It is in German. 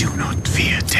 Do not fear death.